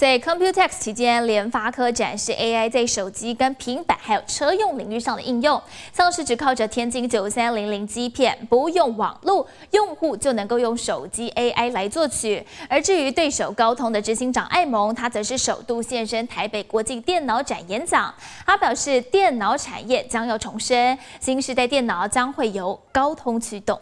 在 Computex 期间，联发科展示 AI 在手机、跟平板还有车用领域上的应用，像是只靠着天津九三零零基片，不用网络，用户就能够用手机 AI 来作曲。而至于对手高通的执行长艾蒙，他则是首度现身台北国际电脑展演讲，他表示电脑产业将要重生，新时代电脑将会由高通驱动。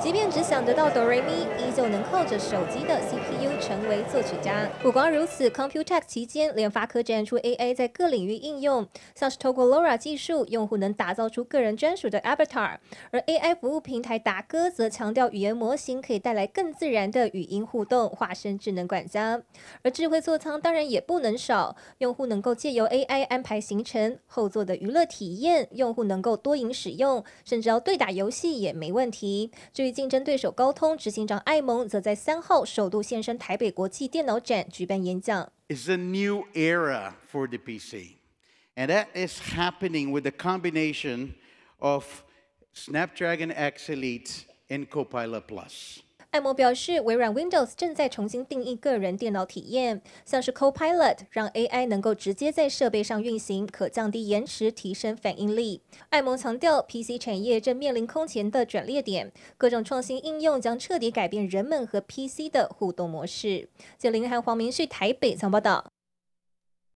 即便只想得到哆瑞咪，依旧能靠着手机的 CPU 成为作曲家。不光如此，Computex 期间，联发科展出 AI 在各领域应用，像是透过 LoRa 技术，用户能打造出个人专属的 Avatar；而 AI 服务平台达哥则强调语言模型可以带来更自然的语音互动，化身智能管家。而智慧座舱当然也不能少，用户能够借由 AI 安排行程，后座的娱乐体验，用户能够多赢使用，甚至要对打游戏也没问题。至于竞争对手高通执行长艾蒙，则在三号首度现身台北国际电脑展举办演讲。It's a new era for the PC, and that is happening with the combination of Snapdragon X Elite and Copilot Plus. 艾摩表示，微软 Windows 正在重新定义个人电脑体验，像是 Copilot 让 AI 能够直接在设备上运行，可降低延迟，提升反应力。艾摩强调，PC 产业正面临空前的转捩点，各种创新应用将彻底改变人们和 PC 的互动模式。九零韩黄明旭台北曾报道。